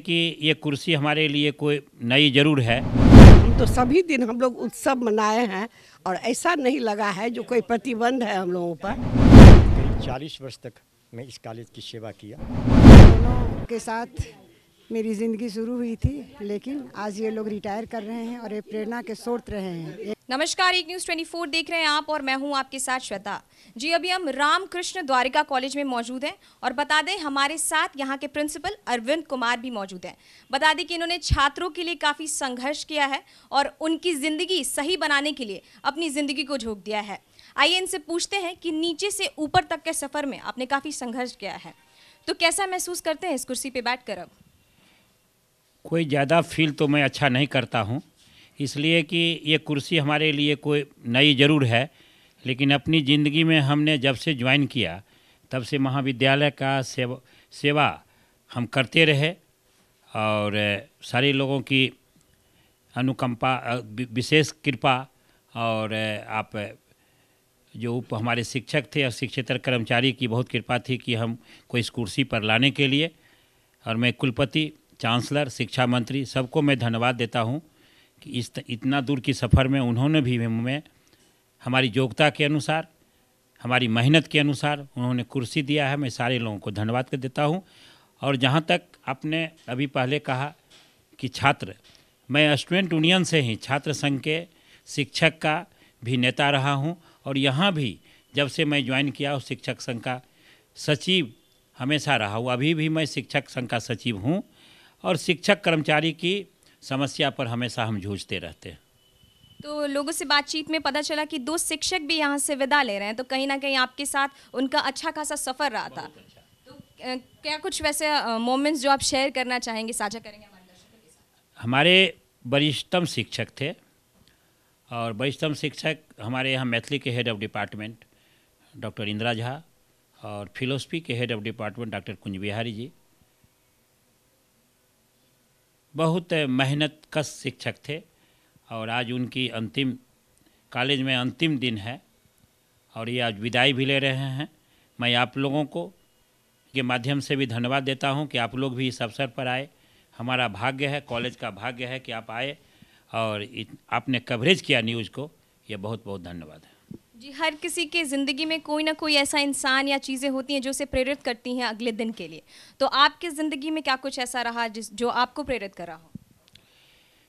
कि ये कुर्सी हमारे लिए कोई नई ज़रूर है। हम तो सभी दिन हम लोग उत्सव मनाए हैं और ऐसा नहीं लगा है जो कोई प्रतिबंध है हम लोगों पर। करीब चालीस वर्ष तक मैं इस कॉलेज की सेवा किया। दोनों के साथ मेरी ज़िंदगी शुरू हुई थी, लेकिन आज ये लोग रिटायर कर रहे हैं और ये प्रेरणा के स्रोत रहे हैं। नमस्कार, एक न्यूज़ 24 देख रहे हैं आप और मैं हूँ आपके साथ श्वेता। जी, अभी हम रामकृष्ण द्वारिका कॉलेज में मौजूद हैं और बता दें, हमारे साथ यहाँ के प्रिंसिपल अरविंद कुमार भी मौजूद हैं। बता दें कि इन्होंने छात्रों के लिए काफ़ी संघर्ष किया है और उनकी ज़िंदगी सही बनाने के लिए अपनी ज़िंदगी को झोंक दिया है। आइए इनसे पूछते हैं कि नीचे से ऊपर तक के सफ़र में आपने काफ़ी संघर्ष किया है। तो कैसा महसूस करते हैं इस कुर्सी पर बैठ अब? कोई ज़्यादा फील तो मैं अच्छा नहीं करता हूँ। इसलिए कि ये कुर्सी हमारे लिए कोई नई ज़रूर है, लेकिन अपनी ज़िंदगी में हमने जब से ज्वाइन किया, तब से महाविद्यालय का सेवा सेवा हम करते रहे और सारे लोगों की अनुकंपा विशेष कृपा और आप जो उप, हमारे शिक्षक थे और शिक्षेतर कर्मचारी की बहुत कृपा थी कि हम को इस कुर्सी पर लाने के लिए। और मैं कुलपति चांसलर, शिक्षा मंत्री, सबको मैं धन्यवाद देता हूँ कि इस इतना दूर की सफ़र में उन्होंने भी हमें हमारी योग्यता के अनुसार, हमारी मेहनत के अनुसार उन्होंने कुर्सी दिया है। मैं सारे लोगों को धन्यवाद कर देता हूँ। और जहाँ तक आपने अभी पहले कहा कि छात्र, मैं स्टूडेंट यूनियन से ही छात्र संघ के शिक्षक का भी नेता रहा हूँ। और यहाँ भी जब से मैं ज्वाइन किया उस शिक्षक संघ का सचिव हमेशा रहा हूँ। अभी भी मैं शिक्षक संघ का सचिव हूँ। और शिक्षक कर्मचारी की समस्या पर हमेशा हम जूझते रहते हैं। तो लोगों से बातचीत में पता चला कि दो शिक्षक भी यहाँ से विदा ले रहे हैं तो कहीं ना कहीं आपके साथ उनका अच्छा खासा सफ़र रहा था। अच्छा। तो क्या कुछ वैसे मोमेंट्स जो आप शेयर करना चाहेंगे साझा करेंगे हमारे दर्शकों के साथ? हमारे वरिष्ठतम शिक्षक थे और वरिष्ठतम शिक्षक हमारे यहाँ मैथिली के head of department doctor Indira Jha और फिलोसफी के head of department doctor Kunj Bihari ji. बहुत मेहनत कश शिक्षक थे और आज उनकी अंतिम कॉलेज में अंतिम दिन है और ये आज विदाई भी ले रहे हैं। मैं आप लोगों को के माध्यम से भी धन्यवाद देता हूँ कि आप लोग भी इस अवसर पर आए। हमारा भाग्य है, कॉलेज का भाग्य है कि आप आए और आपने कवरेज किया न्यूज़ को। ये बहुत बहुत धन्यवाद है। जी, हर किसी के ज़िंदगी में कोई ना कोई ऐसा इंसान या चीज़ें होती हैं जो उसे प्रेरित करती हैं अगले दिन के लिए। तो आपकी ज़िंदगी में क्या कुछ ऐसा रहा जिस, जो आपको प्रेरित कर रहा हो?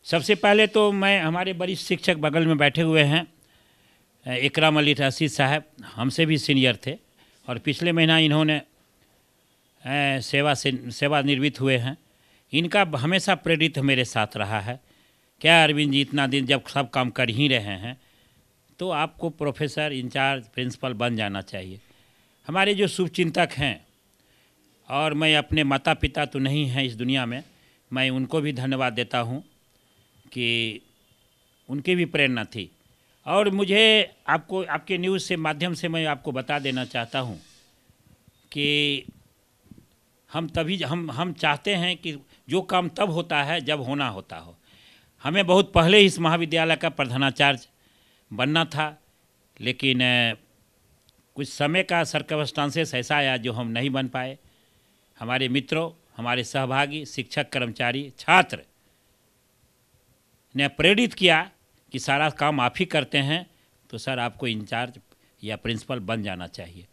सबसे पहले तो मैं, हमारे वरिष्ठ शिक्षक बगल में बैठे हुए हैं, इकराम अली रशीद साहब। हमसे भी सीनियर थे और पिछले महीना इन्होंने सेवा से सेवानिवृत्त हुए हैं। इनका हमेशा प्रेरित मेरे साथ रहा है। क्या अरविंद जी, इतना दिन जब सब काम कर ही रहे हैं तो आपको प्रोफेसर इंचार्ज प्रिंसिपल बन जाना चाहिए। हमारे जो शुभचिंतक हैं, और मैं अपने माता पिता तो नहीं हैं इस दुनिया में, मैं उनको भी धन्यवाद देता हूँ कि उनकी भी प्रेरणा थी। और मुझे आपको, आपके न्यूज़ से माध्यम से मैं आपको बता देना चाहता हूँ कि हम तभी, हम हम चाहते हैं कि जो काम तब होता है जब होना होता हो। हमें बहुत पहले इस महाविद्यालय का प्रधानाचार्य बनना था, लेकिन कुछ समय का सर्कमस्टांसेस ऐसा आया जो हम नहीं बन पाए। हमारे मित्रों, हमारे सहभागी, शिक्षक, कर्मचारी, छात्र ने प्रेरित किया कि सारा काम आप ही करते हैं तो सर आपको इंचार्ज या प्रिंसिपल बन जाना चाहिए।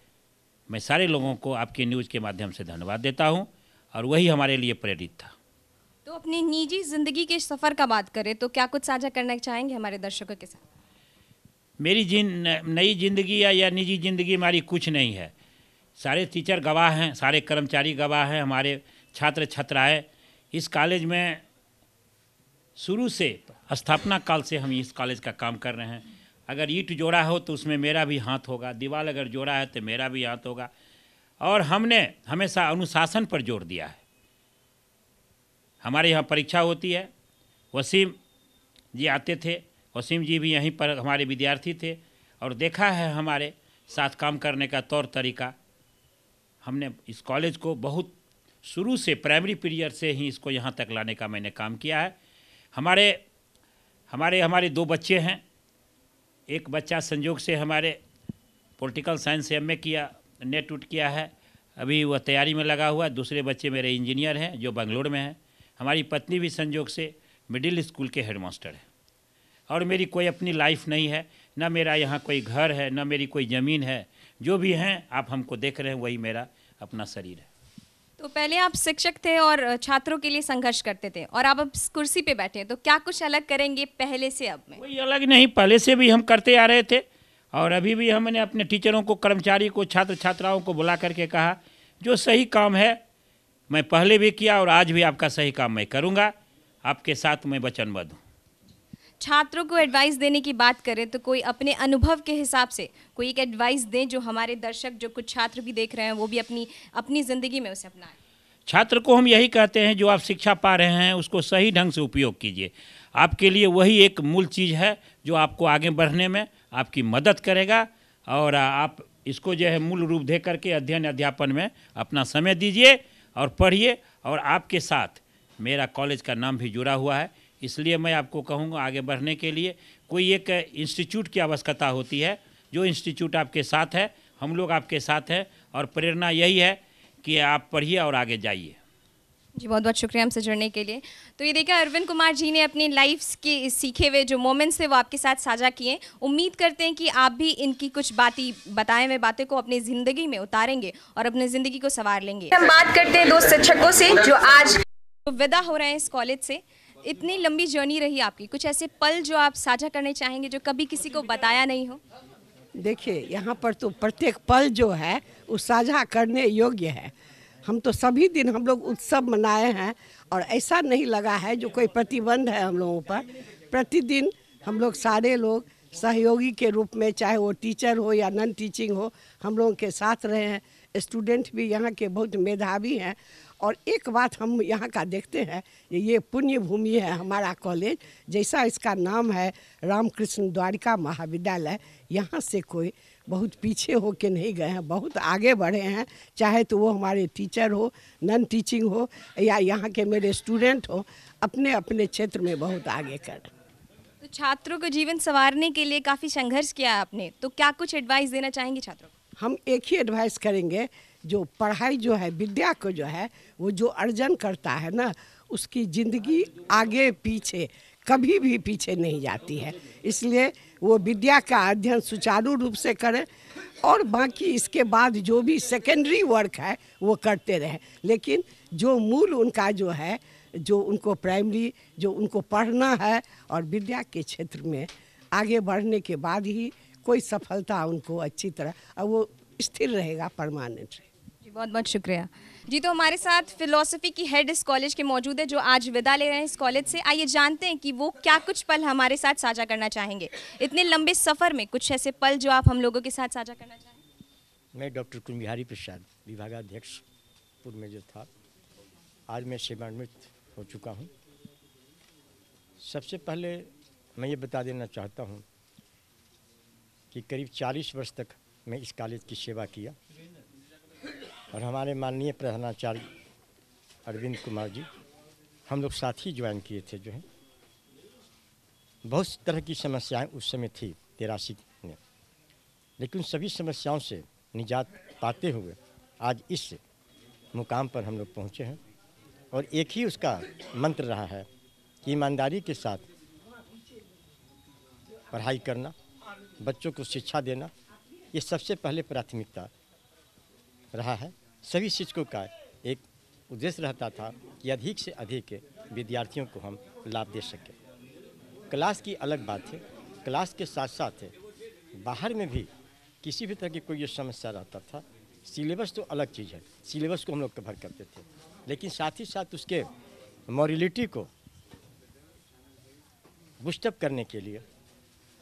मैं सारे लोगों को आपके न्यूज़ के माध्यम से धन्यवाद देता हूँ और वही हमारे लिए प्रेरित था। तो अपनी निजी ज़िंदगी के सफ़र का बात करें तो क्या कुछ साझा करना चाहेंगे हमारे दर्शकों के साथ? मेरी जिन नई ज़िंदगी या, या निजी ज़िंदगी हमारी कुछ नहीं है। सारे टीचर गवाह हैं सारे कर्मचारी गवाह हैं हमारे छात्र छात्राएँ। इस कॉलेज में शुरू से स्थापना काल से हम इस कॉलेज का काम कर रहे हैं। अगर ईट जोड़ा हो तो उसमें मेरा भी हाथ होगा दीवार अगर जोड़ा है तो मेरा भी हाथ होगा। और हमने हमेशा अनुशासन पर ज़ोर दिया है। हमारे यहाँ परीक्षा होती है वसीम जी आते थे वसीम जी भी यहीं पर हमारे विद्यार्थी थे और देखा है हमारे साथ काम करने का तौर तरीका। हमने इस कॉलेज को बहुत शुरू से प्राइमरी पीरियड से ही इसको यहाँ तक लाने का मैंने काम किया है। हमारे हमारे हमारे दो बच्चे हैं। एक बच्चा संजोग से हमारे पॉलिटिकल साइंस से एमए किया नेट उट किया है। अभी वह तैयारी में लगा हुआ है। दूसरे बच्चे मेरे इंजीनियर हैं जो बंगलोर में हैं। हमारी पत्नी भी संजोग से मिडिल स्कूल के हेडमास्टर है। और मेरी कोई अपनी लाइफ नहीं है ना मेरा यहाँ कोई घर है ना मेरी कोई ज़मीन है जो भी हैं आप हमको देख रहे हैं वही मेरा अपना शरीर है। तो पहले आप शिक्षक थे और छात्रों के लिए संघर्ष करते थे और आप अब कुर्सी पे बैठे हैं तो क्या कुछ अलग करेंगे पहले से अब में? कोई अलग नहीं पहले से भी हम करते आ रहे थे और अभी भी हमने अपने टीचरों को कर्मचारी को छात्र छात्राओं को बुला करके कहा जो सही काम है मैं पहले भी किया और आज भी आपका सही काम मैं करूँगा आपके साथ मैं वचनबद्ध हूँ। छात्रों को एडवाइस देने की बात करें तो कोई अपने अनुभव के हिसाब से कोई एक एडवाइस दें जो हमारे दर्शक, जो कुछ छात्र भी देख रहे हैं, वो भी अपनी अपनी ज़िंदगी में उसे अपनाएँ। छात्र को हम यही कहते हैं, जो आप शिक्षा पा रहे हैं, उसको सही ढंग से उपयोग कीजिए। आपके लिए वही एक मूल चीज़ है, जो आपको आगे बढ़ने में आपकी मदद करेगा, और आप इसको जो है मूल रूप दे करके अध्ययन अध्यापन में अपना समय दीजिए और पढ़िए, और आपके साथ मेरा कॉलेज का नाम भी जुड़ा हुआ है। इसलिए मैं आपको कहूँगा आगे बढ़ने के लिए कोई एक इंस्टीट्यूट की आवश्यकता होती है जो इंस्टीट्यूट आपके साथ है हम लोग आपके साथ हैं और प्रेरणा यही है कि आप पढ़िए और आगे जाइए। जी बहुत बहुत शुक्रिया हमसे जुड़ने के लिए। तो ये देखा अरविंद कुमार जी ने अपनी लाइफ के सीखे हुए जो मोमेंट्स थे वो आपके साथ साझा किए उम्मीद करते हैं कि आप भी इनकी कुछ बातें बताए हुए बातें को अपनी ज़िंदगी में उतारेंगे और अपनी ज़िंदगी को संवार लेंगे। हम बात करते हैं दो शिक्षकों से जो आज विदा हो रहे हैं इस कॉलेज से। इतनी लंबी जर्नी रही आपकी। कुछ ऐसे पल जो आप साझा करने चाहेंगे जो कभी किसी को बताया नहीं हो? देखिए, यहाँ पर तो प्रत्येक पल जो है, वो साझा करने योग्य है। हम तो सभी दिन हम लोग उत्सव मनाए हैं और ऐसा नहीं लगा है जो कोई प्रतिबंध है हम लोगों पर। प्रतिदिन हम लोग सारे लोग सहयोगी के रूप में, चाहे वो टीचर हो या नॉन टीचिंग हो, हम लोगों के साथ रहे हैं। स्टूडेंट भी यहाँ के बहुत मेधावी हैं। और एक बात हम यहाँ का देखते हैं, ये पुण्य भूमि है हमारा कॉलेज जैसा इसका नाम है, रामकृष्ण द्वारिका महाविद्यालय। यहाँ से कोई बहुत पीछे हो के नहीं गए हैं, बहुत आगे बढ़े हैं। चाहे तो वो हमारे टीचर हो नॉन टीचिंग हो, या यहाँ के मेरे स्टूडेंट हो अपने अपने क्षेत्र में बहुत आगे कर छात्रों को जीवन संवारने के लिए काफ़ी संघर्ष किया है आपने तो क्या कुछ एडवाइस देना चाहेंगे छात्रों को? हम एक ही एडवाइस करेंगे, जो पढ़ाई जो है, विद्या को जो है, वो जो अर्जन करता है ना, उसकी ज़िंदगी आगे पीछे, कभी भी पीछे नहीं जाती है। इसलिए वो विद्या का अध्ययन सुचारू रूप से करें, और बाकी इसके बाद जो भी सेकेंडरी वर्क है, वो करते रहें। लेकिन जो मूल उनका जो है जो उनको प्राइमरी जो उनको पढ़ना है और विद्या के क्षेत्र में आगे बढ़ने के बाद ही कोई सफलता उनको अच्छी तरह और वो स्थिर रहेगा परमानेंट जी बहुत बहुत शुक्रिया। जी तो हमारे साथ फिलोसफी की हेड इस कॉलेज के मौजूद है जो आज विदा ले रहे हैं इस कॉलेज से। आइए जानते हैं कि वो क्या कुछ पल हमारे साथ साझा करना चाहेंगे। इतने लंबे सफ़र में कुछ ऐसे पल जो आप हम लोगों के साथ साझा करना चाहेंगे मैं डॉक्टर कुल बिहारी प्रसाद विभागाध्यक्ष पूर्व में जो था। आज मैं सेवानिवृत्त हो चुका हूँ। सबसे पहले मैं ये बता देना चाहता हूँ कि करीब 40 वर्ष तक मैं इस कॉलेज की सेवा किया और हमारे माननीय प्रधानाचार्य अरविंद कुमार जी, हम लोग साथ ही ज्वाइन किए थे जो है। बहुत तरह की समस्याएँ उस समय थी तेरासी में, लेकिन सभी समस्याओं से निजात पाते हुए आज इस मुकाम पर हम लोग पहुँचे हैं। और एक ही उसका मंत्र रहा है कि ईमानदारी के साथ पढ़ाई करना, बच्चों को शिक्षा देना, ये सबसे पहले प्राथमिकता रहा है। सभी शिक्षकों का एक उद्देश्य रहता था कि अधिक से अधिक विद्यार्थियों को हम लाभ दे सकें। क्लास की अलग बात है। क्लास के साथ साथ बाहर में भी किसी भी तरह की कोई समस्या रहता था। सिलेबस तो अलग चीज़ है। सिलेबस को हम लोग कवर करते थे। लेकिन साथ ही साथ उसके मॉरलिटी को बुस्टअप करने के लिए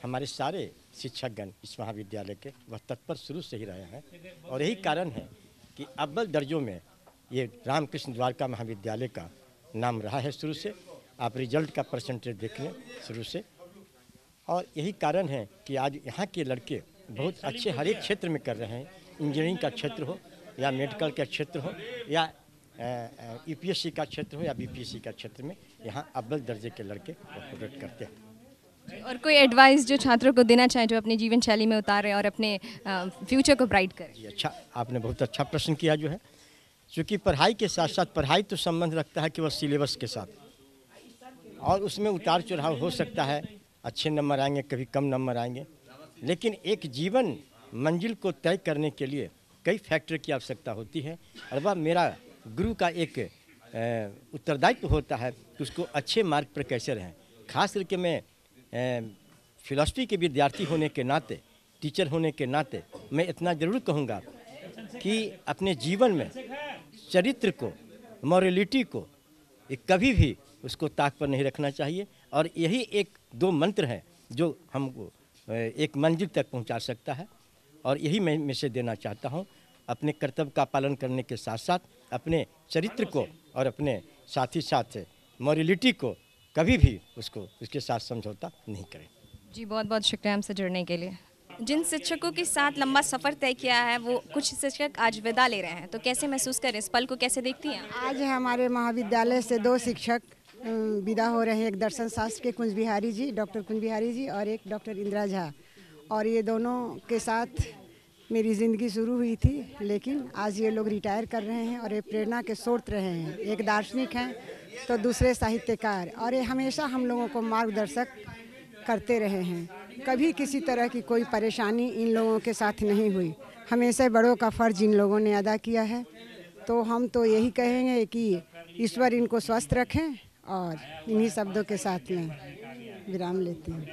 हमारे सारे शिक्षकगण इस महाविद्यालय के वह तत्पर शुरू से ही रहे हैं। और यही कारण है कि अव्वल दर्जों में ये रामकृष्ण द्वारका महाविद्यालय का नाम रहा है शुरू से। आप रिज़ल्ट का परसेंटेज देख लें शुरू से। और यही कारण है कि आज यहाँ के लड़के बहुत अच्छे हर एक क्षेत्र में कर रहे हैं। इंजीनियरिंग का क्षेत्र हो या मेडिकल का क्षेत्र हो या यूपीएससी का क्षेत्र हो या बीपीएससी का क्षेत्र में यहाँ अव्वल दर्जे के लड़के प्रोडक्ट करते हैं। और कोई एडवाइस जो छात्रों को देना चाहे जो अपनी जीवन शैली में उतारे और अपने फ्यूचर को ब्राइट करें? जी अच्छा आपने बहुत अच्छा प्रश्न किया जो है। क्योंकि पढ़ाई के साथ साथ पढ़ाई तो संबंध रखता है केवल सिलेबस के साथ। और उसमें उतार चढ़ाव हो सकता है अच्छे नंबर आएँगे कभी कम नंबर आएँगे। लेकिन एक जीवन मंजिल को तय करने के लिए कई फैक्टर की आवश्यकता होती है। और वह मेरा गुरु का एक उत्तरदायित्व होता है कि उसको अच्छे मार्ग पर कैसे रहें। खास करके मैं फिलॉसफी के विद्यार्थी होने के नाते, टीचर होने के नाते, मैं इतना ज़रूर कहूँगा कि अपने जीवन में चरित्र को मॉरलिटी को कभी भी उसको ताक पर नहीं रखना चाहिए। और यही एक दो मंत्र हैं जो हमको एक मंजिल तक पहुँचा सकता है। और यही मैं मैसेज देना चाहता हूँ। अपने कर्तव्य का पालन करने के साथ साथ अपने चरित्र को और अपने साथ ही साथ मॉरलिटी को कभी भी उसको उसके साथ समझौता नहीं करें। जी बहुत बहुत शुक्रिया हमसे जुड़ने के लिए। जिन शिक्षकों के साथ लंबा सफ़र तय किया है वो कुछ शिक्षक आज विदा ले रहे हैं। तो कैसे महसूस करें? इस पल को कैसे देखती हैं? आज हमारे महाविद्यालय से दो शिक्षक विदा हो रहे हैं। एक दर्शन शास्त्र के कुंज बिहारी जी डॉक्टर कुंज बिहारी जी और एक डॉक्टर इंदिरा झा। और ये दोनों के साथ मेरी ज़िंदगी शुरू हुई थी, लेकिन आज ये लोग रिटायर कर रहे हैं और ये प्रेरणा के स्रोत रहे हैं। एक दार्शनिक हैं तो दूसरे साहित्यकार। और ये हमेशा हम लोगों को मार्गदर्शक करते रहे हैं। कभी किसी तरह की कोई परेशानी इन लोगों के साथ नहीं हुई। हमेशा बड़ों का फ़र्ज़ इन लोगों ने अदा किया है। तो हम तो यही कहेंगे कि ईश्वर इनको स्वस्थ रखें और इन्हीं शब्दों के साथ में विराम लेते हूँ।